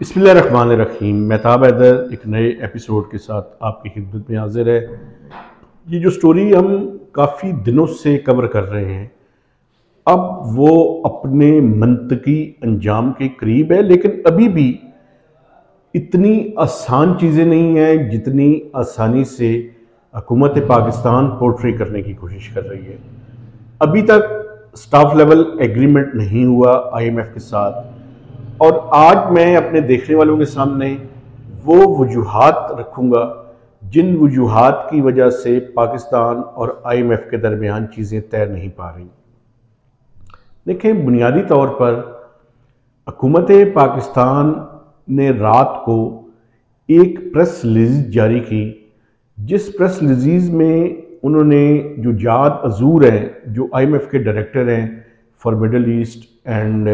रहीम मेहताब हैदर एक नए एपिसोड के साथ आपकी खिदमत में हाजिर है। ये जो स्टोरी हम काफ़ी दिनों से कवर कर रहे हैं, अब वो अपने मनतकी अंजाम के करीब है, लेकिन अभी भी इतनी आसान चीज़ें नहीं हैं जितनी आसानी से हुकूमत पाकिस्तान पोर्ट्री करने की कोशिश कर रही है। अभी तक स्टाफ लेवल एग्रीमेंट नहीं हुआ आईएमएफ के साथ। और आज मैं अपने देखने वालों के सामने वो वजूहत रखूँगा, जिन वजूहत की वजह से पाकिस्तान और आईएमएफ के दरमियान चीज़ें तैर नहीं पा रही। देखें, बुनियादी तौर पर हकूमत पाकिस्तान ने रात को एक प्रेस रिलीज़ जारी की, जिस प्रेस रिलीज़ में उन्होंने जो जाद अजूर हैं, जो आईएमएफ के डायरेक्टर हैं, for middle east and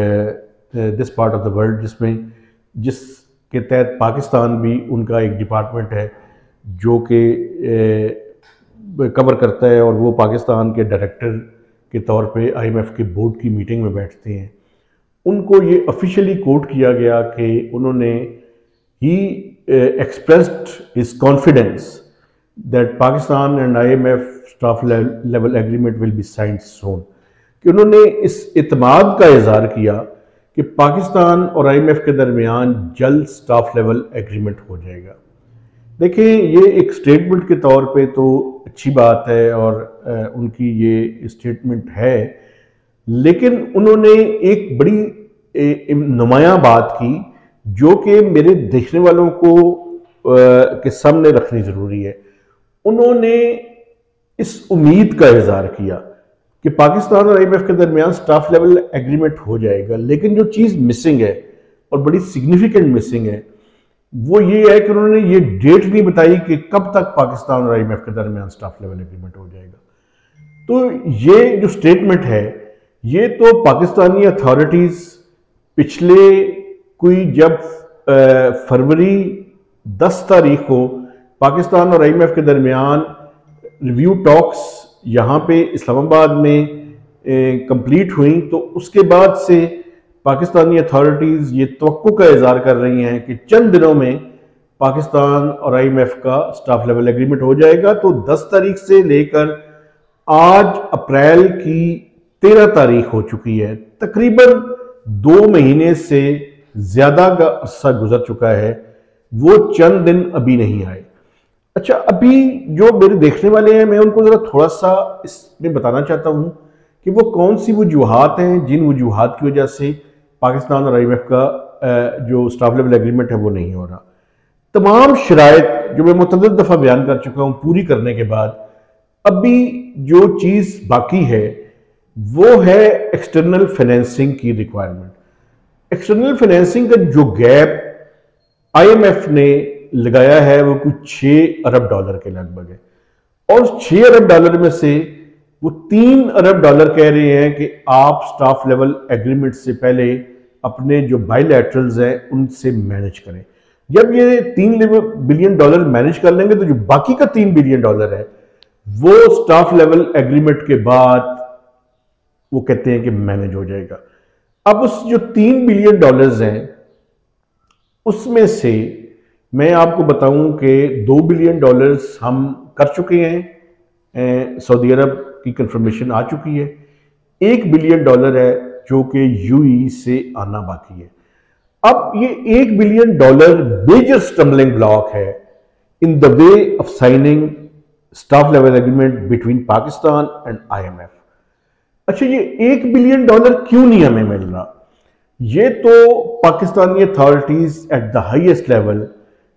this part of the world जिसमें, जिसके तहत पाकिस्तान भी उनका एक डिपार्टमेंट है, जो कि कवर करता है और वो पाकिस्तान के डायरेक्टर के तौर पे आईएमएफ के बोर्ड की मीटिंग में बैठते हैं। उनको ये ऑफिशियली कोट किया गया कि उन्होंने ही expressed is confidence that Pakistan and IMF staff level agreement will be signed soon कि उन्होंने इस इतमाद का इजहार किया कि पाकिस्तान और आईएमएफ के दरमियान जल्द स्टाफ लेवल एग्रीमेंट हो जाएगा। देखिए, ये एक स्टेटमेंट के तौर पे तो अच्छी बात है और उनकी ये स्टेटमेंट है, लेकिन उन्होंने एक बड़ी नुमाया बात की जो कि मेरे देखने वालों को के सामने रखनी ज़रूरी है। उन्होंने इस उम्मीद का इजहार किया कि पाकिस्तान और आईएमएफ के दरमियान स्टाफ लेवल एग्रीमेंट हो जाएगा, लेकिन जो चीज़ मिसिंग है और बड़ी सिग्निफिकेंट मिसिंग है, वो ये है कि उन्होंने ये डेट नहीं बताई कि कब तक पाकिस्तान और आईएमएफ के दरमियान स्टाफ लेवल एग्रीमेंट हो जाएगा। तो ये जो स्टेटमेंट है, ये तो पाकिस्तानी अथॉरिटीज़ पिछले कोई जब फरवरी 10 तारीख को पाकिस्तान और आईएमएफ के दरमियान रिव्यू टॉक्स यहाँ पे इस्लामाबाद में कंप्लीट हुई तो उसके बाद से पाकिस्तानी अथॉरिटीज़ ये तो का इजहार कर रही हैं कि चंद दिनों में पाकिस्तान और आईएमएफ का स्टाफ लेवल एग्रीमेंट हो जाएगा। तो 10 तारीख से लेकर आज अप्रैल की 13 तारीख हो चुकी है। तकरीबन दो महीने से ज़्यादा का अरसा गुजर चुका है। वो चंद दिन अभी नहीं आए। अच्छा अभी जो मेरे देखने वाले हैं, मैं उनको ज़रा थोड़ा सा इसमें बताना चाहता हूँ कि वो कौन सी वजूहत हैं जिन वजूहत की वजह से पाकिस्तान और आईएमएफ का जो स्टाफ लेवल एग्रीमेंट है, वो नहीं हो रहा। तमाम शराइ जो मैं मुतद दफ़ा बयान कर चुका हूँ पूरी करने के बाद, अभी जो चीज़ बाकी है, वो है एक्सटर्नल फाइनेंसिंग की रिक्वायरमेंट एक्सटर्नल फाइनेंसिंग का जो गैप आईएमएफ ने लगाया है वो कुछ छह अरब डॉलर के लगभग है। और उस छह अरब डॉलर में से वो तीन अरब डॉलर कह रहे हैं कि आप स्टाफ लेवल एग्रीमेंट से पहले अपने जो बायोलैटरल्स हैं, उनसे मैनेज करें। जब ये तीन बिलियन डॉलर मैनेज कर लेंगे तो जो बाकी का तीन बिलियन डॉलर है, वो स्टाफ लेवल एग्रीमेंट के बाद वो कहते हैं कि मैनेज हो जाएगा। अब उस जो तीन बिलियन डॉलर्स हैं, उसमें से मैं आपको बताऊँ कि दो बिलियन डॉलर्स हम कर चुके हैं सऊदी अरब की कंफर्मेशन आ चुकी है। एक बिलियन डॉलर है जो कि यूई से आना बाकी है। अब ये एक billion dollar major stumbling block है in the way of signing staff level agreement between Pakistan and IMF अच्छा ये एक बिलियन डॉलर क्यों नहीं हमें मिल रहा? ये तो Pakistani authorities at the highest level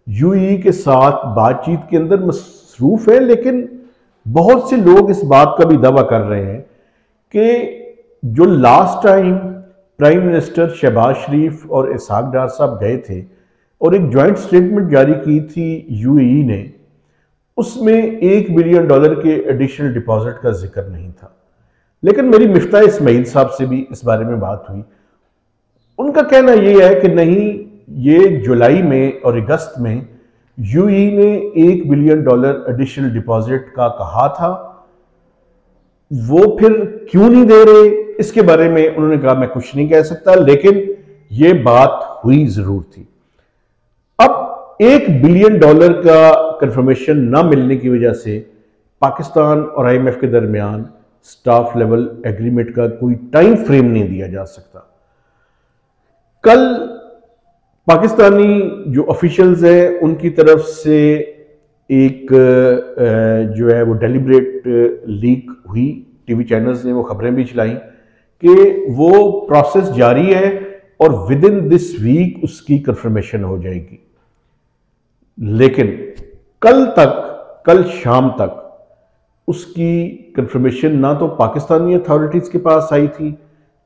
UAE के साथ बातचीत के अंदर मसरूफ है, लेकिन बहुत से लोग इस बात का भी दावा कर रहे हैं कि जो last time prime minister Shahbaz Sharif और इसाक डार साहब गए थे और एक जॉइंट स्टेटमेंट जारी की थी यूएई ने, उसमें एक बिलियन डॉलर के एडिशनल डिपॉजिट का ज़िक्र नहीं था। लेकिन मेरी मिफ्ता इसमाइल साहब से भी इस बारे में बात हुई। उनका कहना यह है कि नहीं ये जुलाई में और अगस्त में यूई ने एक बिलियन डॉलर एडिशनल डिपॉजिट का कहा था। वो फिर क्यों नहीं दे रहे? इसके बारे में उन्होंने कहा, मैं कुछ नहीं कह सकता। लेकिन ये बात हुई ज़रूर थी। अब एक बिलियन डॉलर का कंफर्मेशन ना मिलने की वजह से पाकिस्तान और आईएमएफ के दरमियान स्टाफ लेवल एग्रीमेंट का कोई टाइम फ्रेम नहीं दिया जा सकता। कल पाकिस्तानी जो ऑफिशियल्स हैं, उनकी तरफ़ से एक जो है वो डेलिब्रेट लीक हुई। टीवी चैनल्स ने वो खबरें भी चलाई कि वो प्रोसेस जारी है और विद इन दिस वीक उसकी कंफर्मेशन हो जाएगी। लेकिन कल तक, कल शाम तक उसकी कंफर्मेशन ना तो पाकिस्तानी अथॉरिटीज़ के पास आई थी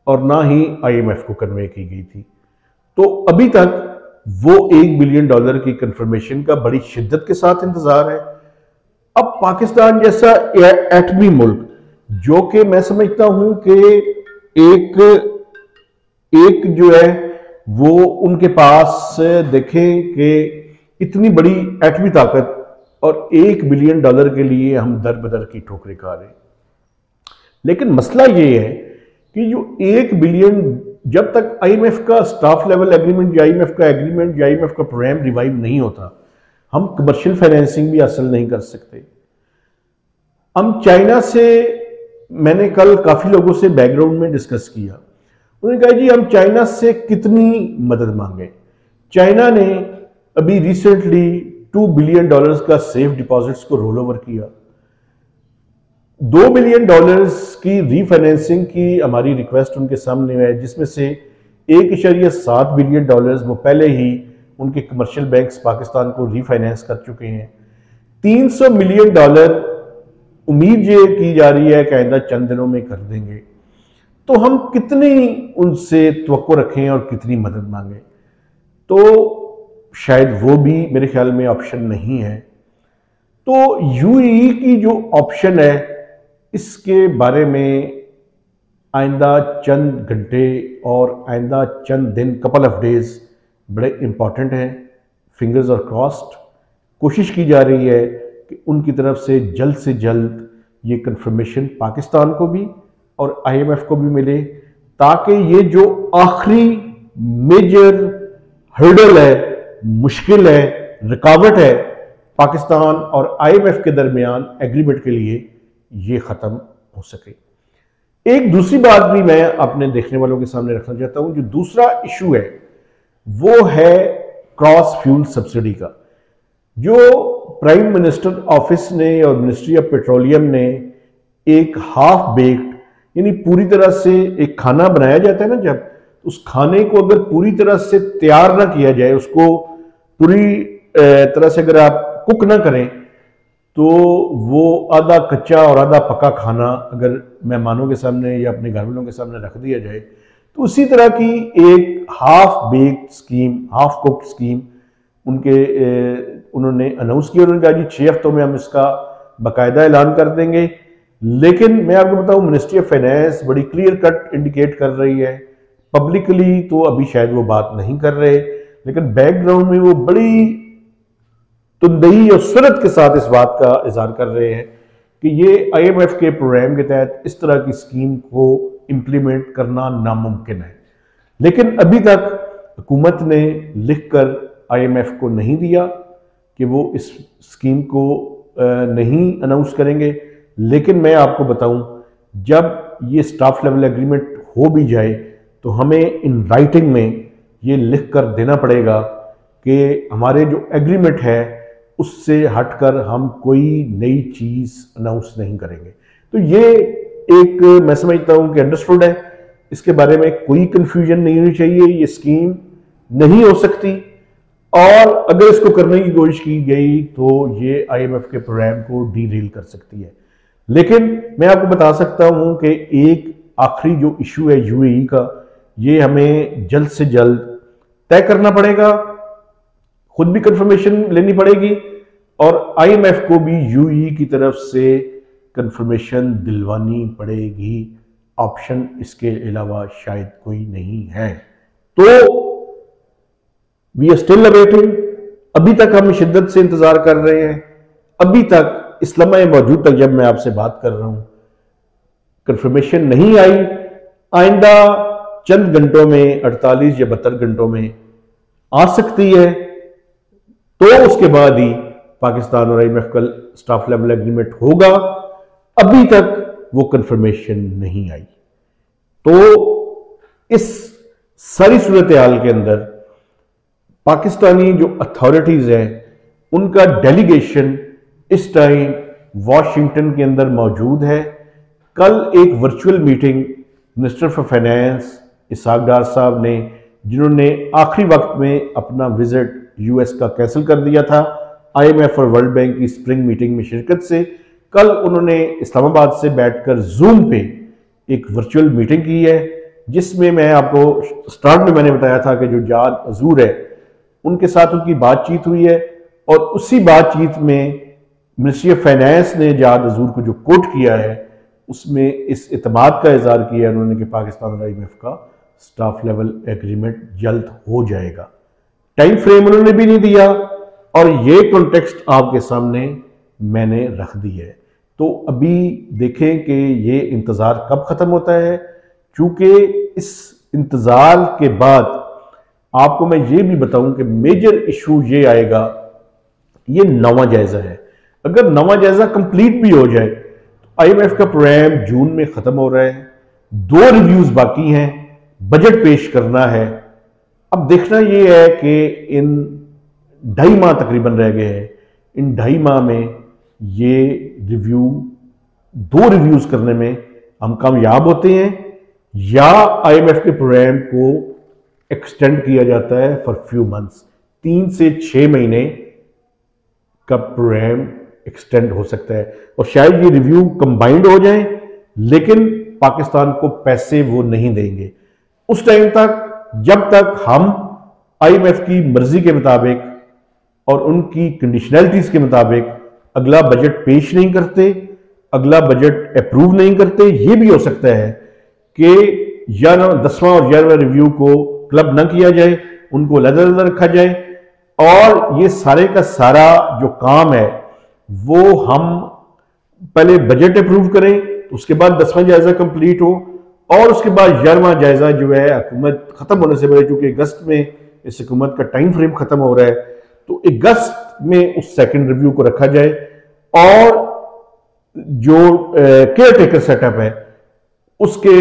और ना ही आईएमएफ को कन्वे की गई थी। तो अभी तक वो एक बिलियन डॉलर की कंफर्मेशन का बड़ी शिद्दत के साथ इंतज़ार है। अब पाकिस्तान जैसा एटमी मुल्क, जो कि मैं समझता हूँ कि एक एक जो है, वो उनके पास देखें कि इतनी बड़ी एटमी ताकत और एक बिलियन डॉलर के लिए हम दर बदर की ठोकरें खा रहे लेकिन मसला ये है कि जो एक बिलियन जब तक आईएमएफ का स्टाफ लेवल एग्रीमेंट या आईएमएफ का एग्रीमेंट या आईएमएफ का प्रोग्राम रिवाइव नहीं होता, हम कमर्शियल फाइनेंसिंग भी हासिल नहीं कर सकते। हम चाइना से, मैंने कल काफ़ी लोगों से बैकग्राउंड में डिस्कस किया। उन्होंने कहा, जी, हम चाइना से कितनी मदद मांगे? चाइना ने अभी रिसेंटली टू बिलियन डॉलर्स का सेफ़ डिपॉजिट्स को रोल ओवर किया। दो बिलियन डॉलर्स की रीफाइनेंसिंग की हमारी रिक्वेस्ट उनके सामने है, जिसमें से एक इशरिया सात बिलियन डॉलर्स वो पहले ही उनके कमर्शियल बैंक्स पाकिस्तान को रीफाइनेंस कर चुके हैं। 300 मिलियन डॉलर उम्मीद ये की जा रही है कि आइंदा चंद दिनों में कर देंगे। तो हम कितनी उनसे तो रखें और कितनी मदद मांगें? तो शायद वो भी मेरे ख्याल में ऑप्शन नहीं है। तो यूएई की जो ऑप्शन है इसके बारे में आइंदा चंद घंटे और आइंदा चंद दिन कपल ऑफ़ डेज़ बड़े इंपॉर्टेंट हैं। फिंगर्स और क्रॉस्ड कोशिश की जा रही है कि उनकी तरफ़ से जल्द से जल्द ये कन्फर्मेशन पाकिस्तान को भी और आईएमएफ को भी मिले, ताकि ये जो आखिरी मेजर हर्डल है, मुश्किल है, रुकावट है, पाकिस्तान और आईएमएफ के दरमियान एग्रीमेंट के लिए ये ख़त्म हो सके। एक दूसरी बात भी मैं अपने देखने वालों के सामने रखना चाहता हूँ, जो दूसरा इशू है, वो है क्रॉस फ्यूल सब्सिडी का। जो प्राइम मिनिस्टर ऑफ़िस ने और मिनिस्ट्री ऑफ़ पेट्रोलियम ने एक हाफ़ बेक्ड, यानी पूरी तरह से एक खाना बनाया जाता है ना जब उस खाने को अगर पूरी तरह से तैयार ना किया जाए, उसको पूरी तरह से अगर आप कुक ना करें तो वो आधा कच्चा और आधा पका खाना अगर मेहमानों के सामने या अपने घर वालों के सामने रख दिया जाए तो उसी तरह की एक half baked scheme half cooked scheme उनके उन्होंने अनाउंस किया उन्होंने कहा, जी छः हफ्तों में हम इसका बाकायदा ऐलान कर देंगे। लेकिन मैं आपको बताऊँ मिनिस्ट्री ऑफ़ फाइनेंस बड़ी क्लियर कट इंडिकेट कर रही है। पब्लिकली तो अभी शायद वो बात नहीं कर रहे, लेकिन बैकग्राउंड में वो बड़ी तुंदही और सूरत के साथ इस बात का इजहार कर रहे हैं कि ये आईएमएफ के प्रोग्राम के तहत इस तरह की स्कीम को इम्प्लीमेंट करना नामुमकिन है। लेकिन अभी तक हुकूमत ने लिख लिखकर आईएमएफ को नहीं दिया कि वो इस स्कीम को नहीं अनाउंस करेंगे। लेकिन मैं आपको बताऊँ, जब ये स्टाफ लेवल एग्रीमेंट हो भी जाए तो हमें इन राइटिंग में ये लिख कर देना पड़ेगा कि हमारे जो एग्रीमेंट है उससे हटकर हम कोई नई चीज़ अनाउंस नहीं करेंगे। तो ये एक, मैं समझता हूँ कि अंडरस्टूड है। इसके बारे में कोई कंफ्यूजन नहीं होनी चाहिए, ये स्कीम नहीं हो सकती। और अगर इसको करने की कोशिश की गई तो ये आईएमएफ के प्रोग्राम को डी कर सकती है। लेकिन मैं आपको बता सकता हूँ कि एक आखिरी जो इशू है यूएई का, ये हमें जल्द से जल्द तय करना पड़ेगा। खुद भी कंफर्मेशन लेनी पड़ेगी और आईएमएफ को भी यूई की तरफ़ से कंफर्मेशन दिलवानी पड़ेगी। ऑप्शन इसके अलावा शायद कोई नहीं है। तो वी आर स्टिल अवेटिंग अभी तक हम शिद्दत से इंतज़ार कर रहे हैं। अभी तक इस लम्हे मौजूद तक जब मैं आपसे बात कर रहा हूँ कंफर्मेशन नहीं आई। आइंदा चंद घंटों में 48 या बहत्तर घंटों में आ सकती है। तो उसके बाद ही पाकिस्तान और आईएमएफ का स्टाफ लेवल एग्रीमेंट होगा। अभी तक वो कंफर्मेशन नहीं आई। तो इस सारी सूरत हाल के अंदर पाकिस्तानी जो अथॉरिटीज हैं, उनका डेलीगेशन इस टाइम वॉशिंगटन के अंदर मौजूद है। कल एक virtual meeting minister for finance Ishaq Dar साहब ने, जिन्होंने आखिरी वक्त में अपना विज़िट यूएस का कैंसिल कर दिया था। आईएमएफ और वर्ल्ड बैंक की स्प्रिंग मीटिंग में शिरकत से कल उन्होंने इस्लामाबाद से बैठकर जूम पे एक वर्चुअल मीटिंग की है, जिसमें मैं आपको स्टार्ट में मैंने बताया था कि जो जाद अजूर है, उनके साथ उनकी बातचीत हुई है और उसी बातचीत में मिनिस्ट्री ऑफ़ फाइनेंस ने जाद अजूर को जो कोट किया है, उसमें इस इतमाद का इजहार किया उन्होंने कि पाकिस्तान और आई का स्टाफ लेवल एग्रीमेंट जल्द हो जाएगा। टाइम फ्रेम उन्होंने भी नहीं दिया। और ये कॉन्टेक्स्ट आपके सामने मैंने रख दी है। तो अभी देखें कि ये इंतज़ार कब ख़त्म होता है। क्योंकि इस इंतज़ार के बाद आपको मैं ये भी बताऊँ कि मेजर इशू ये आएगा। ये नवा जायज़ा है। अगर नवा जायजा कंप्लीट भी हो जाए तो आईएमएफ का प्रोग्राम जून में खत्म हो रहा है। दो रिव्यूज़ बाकी हैं। बजट पेश करना है। अब देखना यह है कि इन ढाई माह तकरीबन रह गए हैं। इन ढाई माह में ये रिव्यू दो रिव्यूज़ करने में हम कामयाब होते हैं या आईएमएफ के प्रोग्राम को एक्सटेंड किया जाता है फॉर फ्यू मंथ्स तीन से छह महीने का प्रोग्राम एक्सटेंड हो सकता है। और शायद ये रिव्यू कंबाइंड हो जाए, लेकिन पाकिस्तान को पैसे वो नहीं देंगे। उस टाइम तक जब तक हम आईएमएफ की मर्ज़ी के मुताबिक और उनकी कंडीशनैलिटीज के मुताबिक अगला बजट पेश नहीं करते, अगला बजट अप्रूव नहीं करते, ये भी हो सकता है कि दसवां और ग्यारहवें रिव्यू को क्लब ना किया जाए, उनको अलग अलग रखा जाए और ये सारे का सारा जो काम है, वो हम पहले बजट अप्रूव करें, उसके बाद दसवां जायजा कंप्लीट हो और उसके बाद ग्यारहवा जायजा जो है, हुकूमत खत्म होने से पहले, चूँकि अगस्त में इस हुकूमत का टाइम फ्रेम खत्म हो रहा है तो अगस्त में उस सेकंड रिव्यू को रखा जाए और जो केयर टेकर सेटअप है, उसके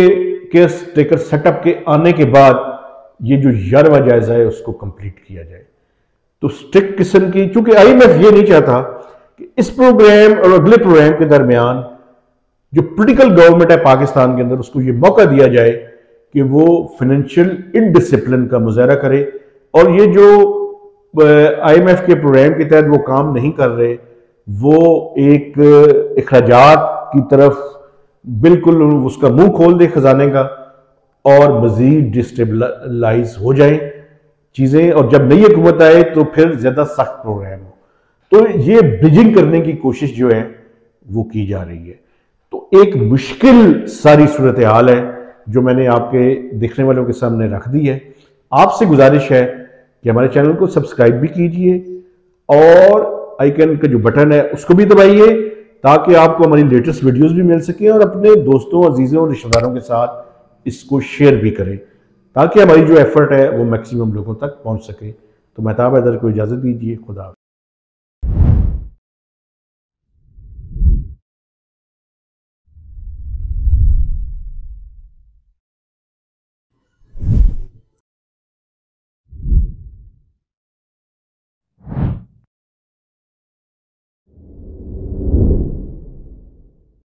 केयर टेकर सेटअप के आने के बाद ये जो ग्यारहवा जायजा है, उसको कंप्लीट किया जाए। तो स्ट्रिक्ट किस्म की, चूँकि आईएमएफ ये नहीं चाहता कि इस प्रोग्राम और अगले प्रोग्राम के दरमियान जो पोलिटिकल गवर्नमेंट है पाकिस्तान के अंदर, उसको ये मौका दिया जाए कि वो फाइनेंशियल इनडिसिप्लिन का मुजाहरा करे और ये जो आईएमएफ के प्रोग्राम के तहत वो काम नहीं कर रहे, वो एक अखराज की तरफ़ बिल्कुल उसका मुँह खोल दे खजाने का और मजीद डिस्टेबलाइज हो जाए चीज़ें और जब नई हुकूमत आए तो फिर ज़्यादा सख्त प्रोग्राम हो। तो ये ब्रिजिंग करने की कोशिश जो है, वो की जा रही है। तो एक मुश्किल सारी सूरत हाल है, जो मैंने आपके देखने वालों के सामने रख दी है। आपसे गुजारिश है कि हमारे चैनल को सब्सक्राइब भी कीजिए और आइकन का जो बटन है, उसको भी दबाइए, ताकि आपको हमारी लेटेस्ट वीडियोस भी मिल सकें और अपने दोस्तों, अजीज़ों और रिश्तेदारों के साथ इसको शेयर भी करें, ताकि हमारी जो एफर्ट है, वो मैक्सिमम लोगों तक पहुँच सके। तो महताब हैदर, को इजाज़त दीजिए। खुदा